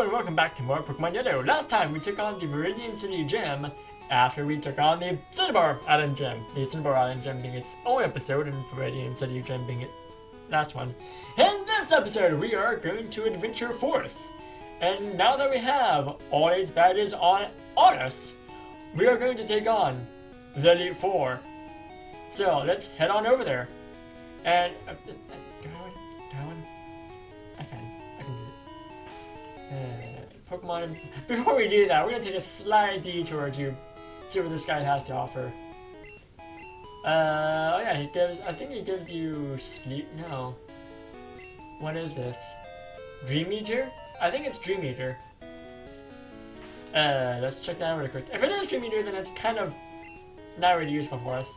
and welcome back to more Pokemon Yellow. Last time we took on the Viridian City Gym after we took on the Cinnabar Island Gym. The Cinnabar Island Gym being its own episode and Viridian City Gym being its last one. In this episode, we are going to adventure forth. And now that we have all eight badges on, on us, we are going to take on the Elite Four. So let's head on over there. And uh, Pokemon. Before we do that, we're gonna take a slight detour to see what this guy has to offer. Uh, oh yeah, he gives. I think he gives you sleep. No. What is this? Dream Eater? I think it's Dream Eater. Uh, let's check that out really quick. If it is Dream Eater, then it's kind of not really useful for us.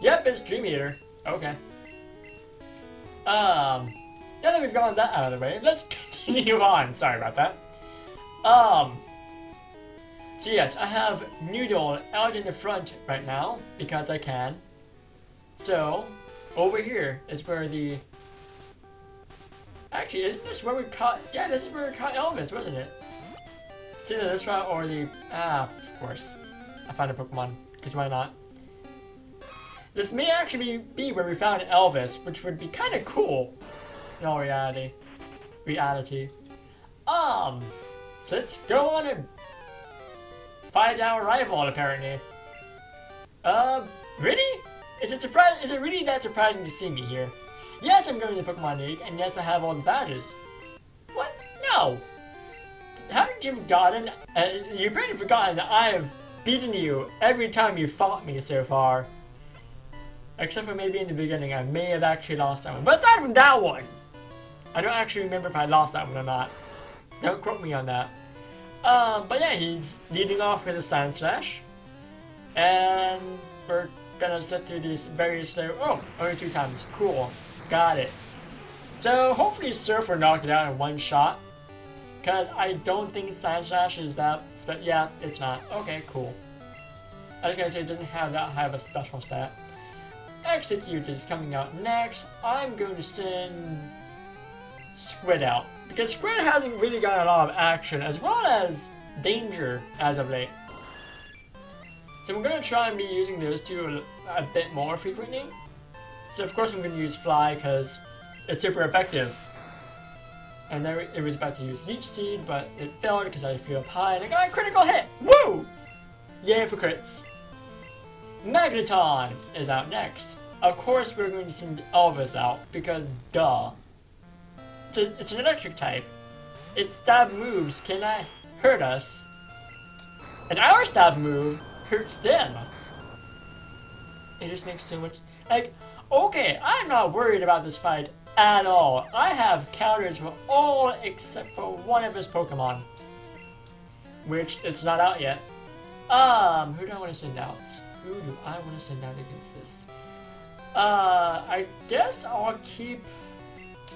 Yep, it's Dream Eater. Okay. Um, now that we've gotten that out of the way, let's continue on. Sorry about that. Um, so yes, I have Noodle out in the front right now because I can. So, over here is where the... Actually, isn't this where we caught... Yeah, this is where we caught Elvis, wasn't it? It's either this route or the... Ah, of course. I found a Pokemon, because why not? This may actually be where we found Elvis, which would be kind of cool in all reality. Reality. Um, so let's go on and find our rival, apparently. Uh, really? Is it surprise? Is it really that surprising to see me here? Yes, I'm going to the Pokemon League, and yes, I have all the badges. What? No. Haven't you forgotten? Uh, you've pretty forgotten that I have beaten you every time you fought me so far. Except for maybe in the beginning, I may have actually lost that one. But aside from that one, I don't actually remember if I lost that one or not. Don't quote me on that. Um, but yeah, he's leading off with a Sandslash. And we're gonna sit through these very slow. Oh, only two times. Cool. Got it. So hopefully Surf will knock it out in one shot. Because I don't think Sandslash is that. But yeah, it's not. Okay, cool. I was gonna say it doesn't have that high of a special stat. Exeggutor is coming out next. I'm going to send Squid out. Because Squid hasn't really got a lot of action as well as danger as of late. So we're going to try and be using those two a, a bit more frequently. So of course I'm going to use Fly because it's super effective. And there it was about to use Leech Seed, but it failed because I flew up high and I got a critical hit! Woo! Yay for crits! Magneton is out next. Of course we're going to send Elvis out, because duh. It's, a, it's an electric type. Its stab moves cannot hurt us. And our stab move hurts them. It just makes so much... Like, okay, I'm not worried about this fight at all. I have counters for all except for one of his Pokemon. Which, it's not out yet. Um, who do I want to send out? Who do I want to send out against this? Uh, I guess I'll keep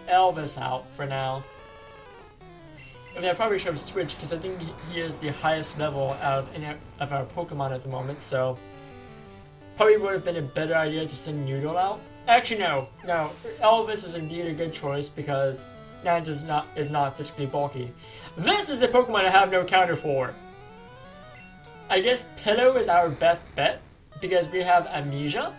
Elvis out for now. I mean, I probably should have switched because I think he is the highest level out of any of our Pokemon at the moment, so probably would have been a better idea to send Noodle out. Actually, no, no. Elvis is indeed a good choice because Nant is not is not physically bulky. This is the Pokemon I have no counter for. I guess Pillow is our best bet because we have Amnesia.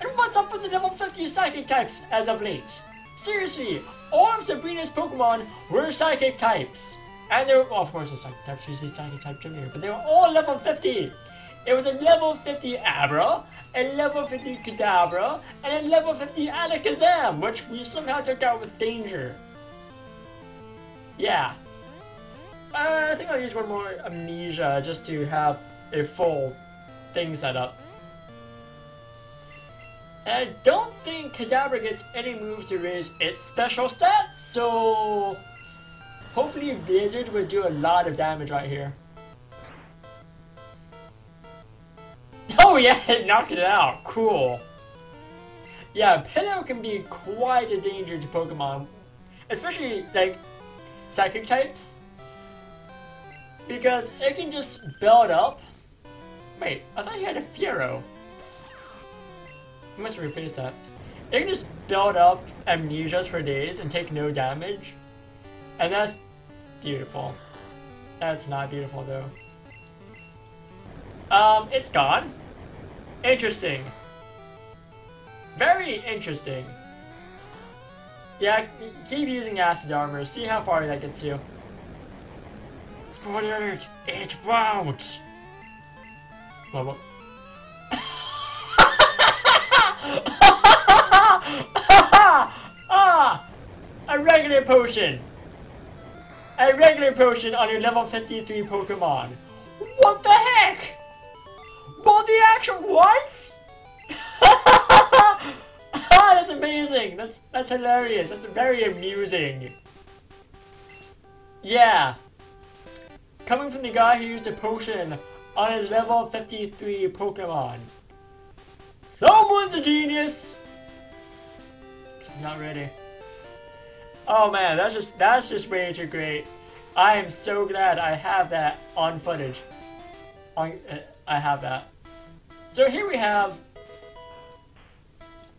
And what's up with the level 50 Psychic types as of late? Seriously, all of Sabrina's Pokemon were Psychic types. And they were, well, of course, the Psychic types usually Psychic type Junior, but they were all level 50. It was a level 50 Abra, a level 50 Kadabra, and a level 50 Alakazam, which we somehow took out with Danger. Yeah. Uh, I think I'll use one more Amnesia just to have a full thing set up. I don't think Kadabra gets any moves to raise its special stats, so hopefully Blizzard will do a lot of damage right here. Oh yeah, it knocked it out. Cool. Yeah, Pillow can be quite a danger to Pokemon, especially like psychic types, because it can just build up. Wait, I thought he had a Flareon. Must replace that. It can just build up amnesias for days and take no damage. And that's beautiful. That's not beautiful though. Um, it's gone. Interesting. Very interesting. Yeah, keep using acid armor. See how far that gets you. Spoiler alert! It won't! What, what? Ah! A regular potion! A regular potion on your level 53 Pokemon. What the heck? What the actual what? that's amazing. That's that's hilarious. That's very amusing. Yeah. Coming from the guy who used a potion on his level 53 Pokemon. Someone's a genius! Not ready. Oh man, that's just that's just way too great. I am so glad I have that on footage. On, uh, I have that. So here we have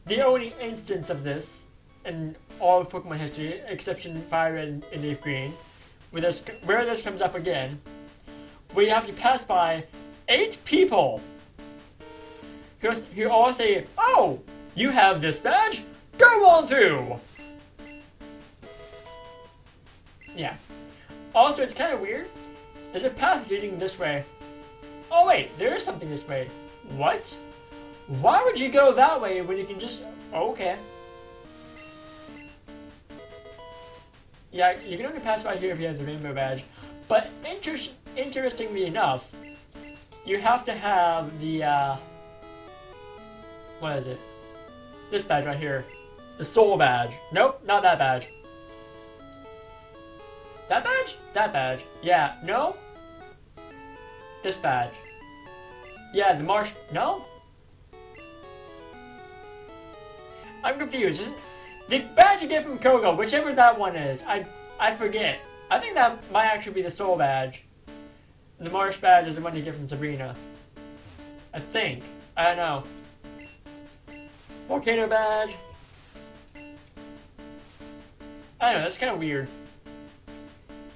the only instance of this in all of Pokemon history, exception Fire Red and Leaf Green, where this where this comes up again, where you have to pass by eight people who, who all say, "Oh, you have this badge? Go on through." Yeah. Also, it's kind of weird. There's a path leading this way. Oh wait, there is something this way. What? Why would you go that way when you can just... Oh, okay. Yeah, you can only pass by here if you have the rainbow badge. But inter interestingly enough, you have to have the, uh... What is it? This badge right here. The soul badge. Nope, not that badge. That badge? That badge. Yeah, no? This badge. Yeah, the marsh... No? I'm confused. The badge you get from Koga, whichever that one is, I I forget. I think that might actually be the soul badge. The marsh badge is the one you get from Sabrina. I think. I don't know. Volcano badge. I don't know, that's kind of weird.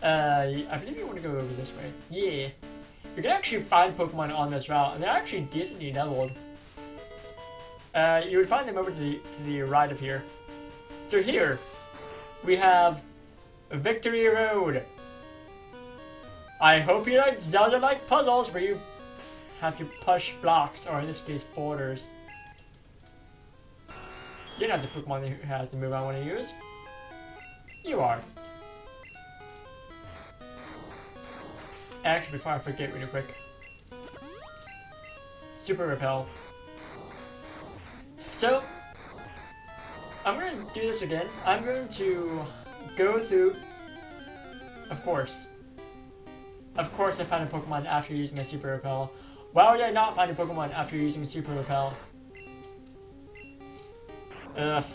Uh, I believe you want to go over this way. Yeah. You can actually find Pokemon on this route, and they're actually decently leveled. Uh, you would find them over to the, to the right of here. So here, we have Victory Road. I hope you like Zelda-like puzzles where you have to push blocks, or in this case, borders. You're not the Pokemon who has the move I want to use. You are. Actually, before I forget really quick. Super Repel. So, I'm going to do this again. I'm going to go through... Of course. Of course I found a Pokemon after using a Super Repel. Why would I not find a Pokemon after using a Super Repel? Ugh.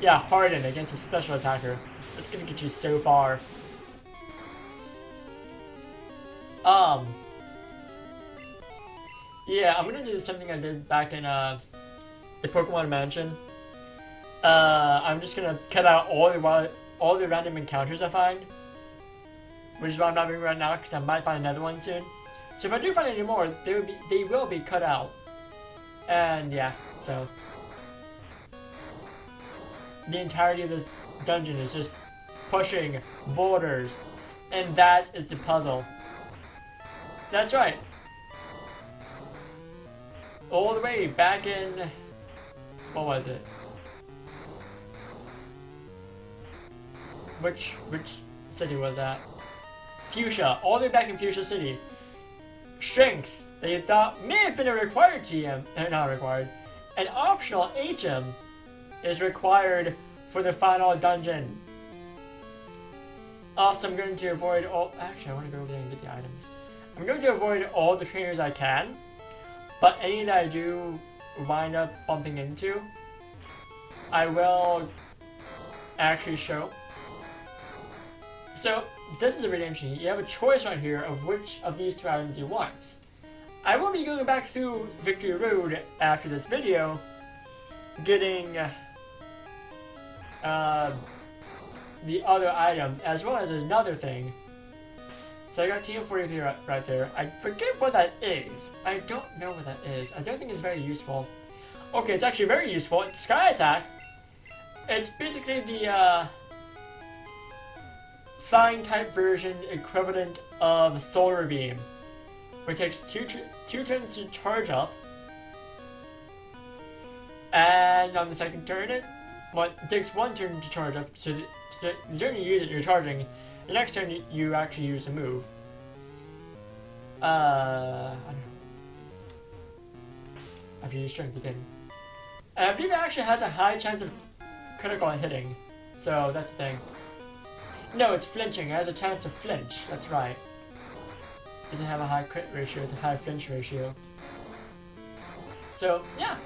Yeah, Harden against a special attacker. That's gonna get you so far. Um. Yeah, I'm gonna do something I did back in uh, the Pokemon Mansion. Uh, I'm just gonna cut out all the all the random encounters I find, which is what I'm not doing right now because I might find another one soon. So if I do find any more, they be they will be cut out. And yeah, so the entirety of this dungeon is just pushing borders, and that is the puzzle. That's right. All the way back in... What was it? Which, which city was that? Fuchsia. All the way back in Fuchsia City. Strength. That you thought may have been a required TM. Uh, not required. An optional HM is required for the final dungeon. Also, I'm going to avoid all... Actually, I want to go over there and get the items. I'm going to avoid all the trainers I can, but any that I do wind up bumping into, I will actually show. So, this is really interesting. You have a choice right here of which of these two items you want. I will be going back through Victory Road after this video, getting uh, the other item as well as another thing. So I got TM43 right, right there. I forget what that is. I don't know what that is. I don't think it's very useful. Okay, it's actually very useful. It's Sky Attack. It's basically the uh, flying type version equivalent of Solar Beam, which takes two, two turns to charge up. And on the second turn, it, well, it takes one turn to charge up, so the, the turn you use it, you're charging. The next turn, you actually use the move. Uh, I don't know. After you strength again. And I believe it actually has a high chance of critical hitting. So that's the thing. No, it's flinching. It has a chance to flinch. That's right. Doesn't have a high crit ratio, it's a high flinch ratio. So, yeah.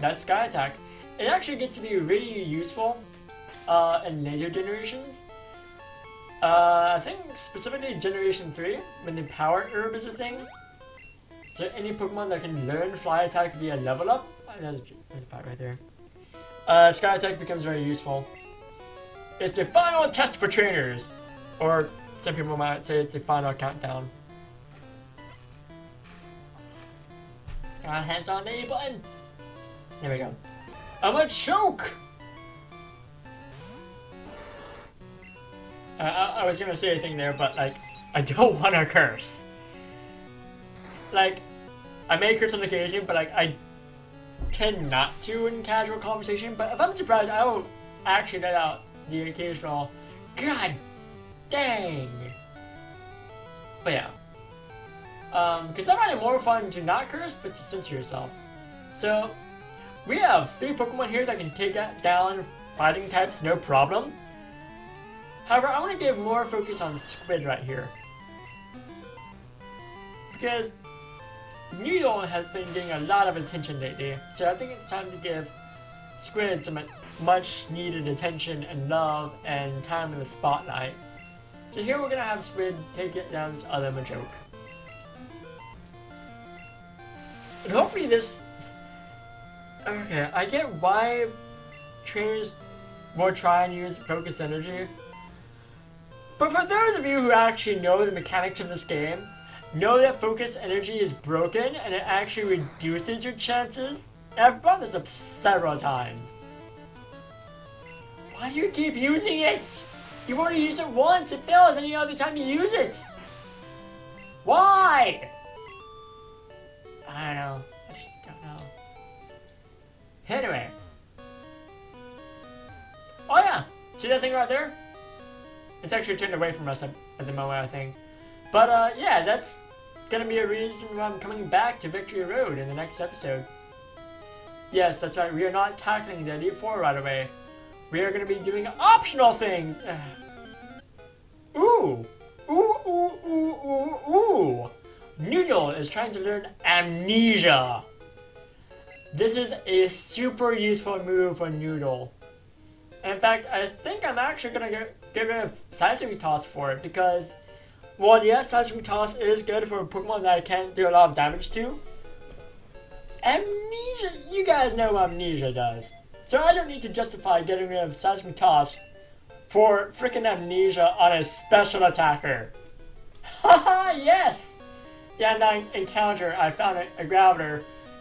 That's Sky Attack. It actually gets to be really useful uh, in later generations. Uh, I think specifically Generation 3, when the Power Herb is a thing. So any Pokemon that can learn Fly Attack via level up, oh, there's a, fight right there. Uh, Sky Attack becomes very useful. It's the final test for trainers, or some people might say it's the final countdown. Got hands on the button. There we go. I'm a choke. Uh, I, I was gonna say a thing there, but like, I don't want to curse. Like, I may curse on occasion, but like, I tend not to in casual conversation. But if I'm surprised, I will actually let out the occasional, God dang. But yeah. Um, because I find it more fun to not curse, but to censor yourself. So, we have three Pokemon here that can take down fighting types no problem. However, I want to give more focus on Squid right here. Because Noodle has been getting a lot of attention lately, so I think it's time to give Squid some much needed attention and love and time in the spotlight. So here we're gonna have Squid take it down this other Machoke. And hopefully this... Okay, I get why trainers will try and use focus energy but for those of you who actually know the mechanics of this game, know that focus energy is broken and it actually reduces your chances. I've brought this up several times. Why do you keep using it? You've already used it once, it fails any other time you use it. Why? I don't know. Anyway. Oh yeah, see that thing right there? It's actually turned away from us at, the moment, I think. But uh, yeah, that's gonna be a reason why I'm coming back to Victory Road in the next episode. Yes, that's right, we are not tackling the Elite Four right away. We are gonna be doing optional things! ooh! Ooh, ooh, ooh, ooh, ooh! Noodle is trying to learn Amnesia. This is a super useful move for Noodle. In fact, I think I'm actually gonna get get rid of Seismic Toss for it because, well, yes, Seismic Toss is good for a Pokemon that I can't do a lot of damage to. Amnesia, you guys know what Amnesia does. So I don't need to justify getting rid of Seismic Toss for freaking Amnesia on a special attacker. Haha, yes! Yeah, that encounter, I found a, a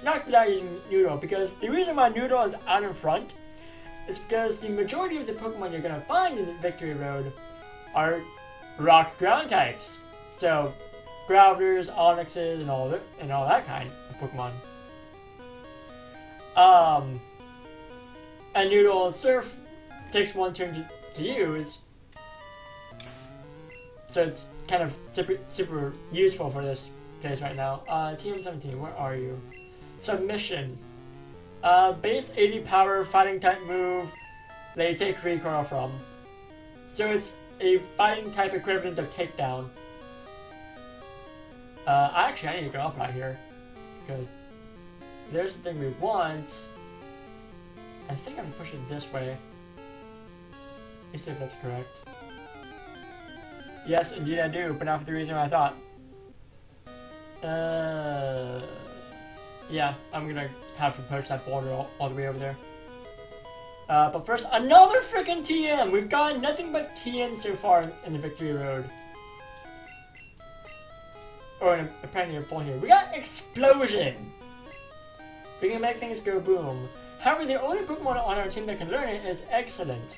knocked it out using Noodle, because the reason why Noodle is out in front is because the majority of the Pokemon you're going to find in the Victory Road are rock ground types. So, Gravelers, Onixes, and all that, and all that kind of Pokemon. Um, and Noodle Surf takes one turn to, to use, so it's kind of super super useful for this case right now. Uh, TM17, where are you? Submission. Uh, base 80 power fighting type move they take recoil from. So it's a fighting type equivalent of takedown. Uh, actually, I need to go up right here. Because there's the thing we want. I think I'm pushing this way. Let me see if that's correct. Yes, indeed I do, but not for the reason I thought. Uh, yeah, I'm gonna have to push that border all, all the way over there. Uh, but first, another freaking TM! We've got nothing but TM so far in the Victory Road. Or in, apparently a full here. We got Explosion! We can make things go boom. However, the only Pokemon on our team that can learn it is Excellent.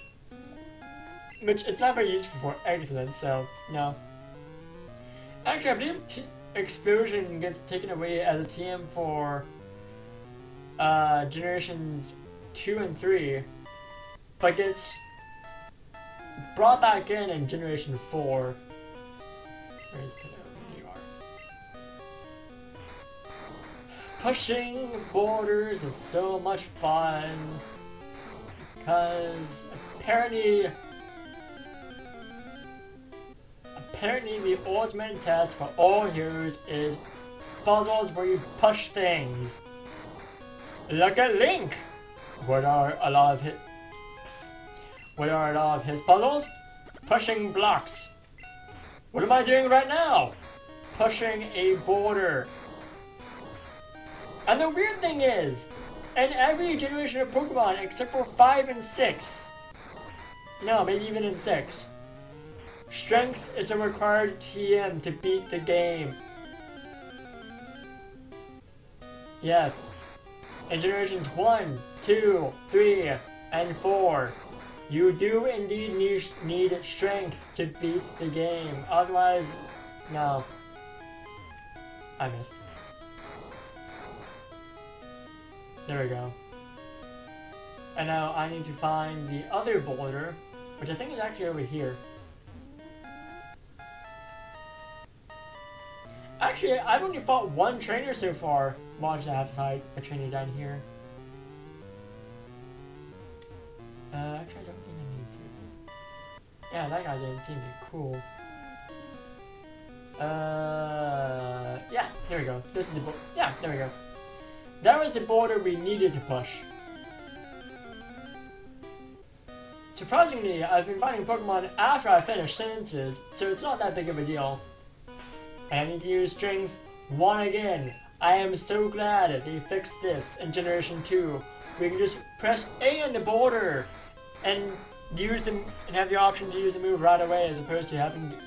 Which, it's not very useful for Excellent, so, no. Actually, I believe Explosion gets taken away as a TM for uh, generations 2 and 3, but gets brought back in in Generation 4. Where is? You are. Pushing borders is so much fun, because apparently apparently the ultimate test for all heroes is puzzles where you push things. Look at Link! What are a lot of his What are a lot of his puzzles? Pushing blocks. What am I doing right now? Pushing a border. And the weird thing is, in every generation of Pokemon except for 5 and 6, no, maybe even in 6, strength is a required TM to beat the game. Yes, in generations 1, 2, 3, and 4, you do indeed need, need strength to beat the game. Otherwise, no. I missed. There we go. And now I need to find the other boulder, which I think is actually over here. Actually, I've only fought one trainer so far. Watch that fight a trainer down here. Uh, actually, I don't think I need to. Yeah, that guy didn't seem cool. Uh, yeah, there we go. This is the. Yeah, there we go. That was the border we needed to push. Surprisingly, I've been finding Pokemon after I finish sentences, so it's not that big of a deal. To use strength 1 again. I am so glad they fixed this in Generation 2. We can just press A on the border and use them and have the option to use the move right away as opposed to having to,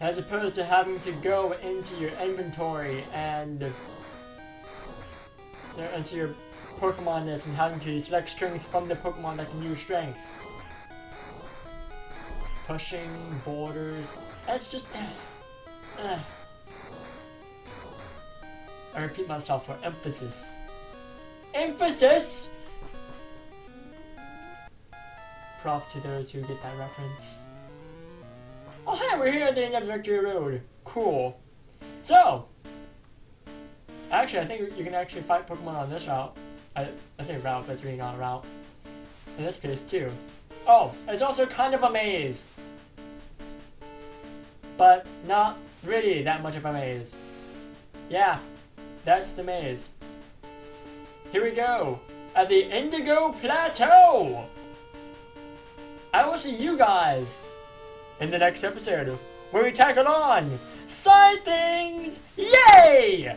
as opposed to having to go into your inventory and uh, into your Pokemon list and having to select strength from the Pokemon that can use strength. Pushing borders. That's just. Uh, uh. I repeat myself for emphasis. Emphasis! Props to those who get that reference. Oh hey, we're here at the end of Victory Road. Cool. So, actually, I think you can actually fight Pokemon on this route. I, I say route, but it's really not a route. In this case, too. Oh, it's also kind of a maze but not really that much of a maze. Yeah, that's the maze. Here we go, at the Indigo Plateau! I will see you guys in the next episode, where we tackle on Side Things! Yay!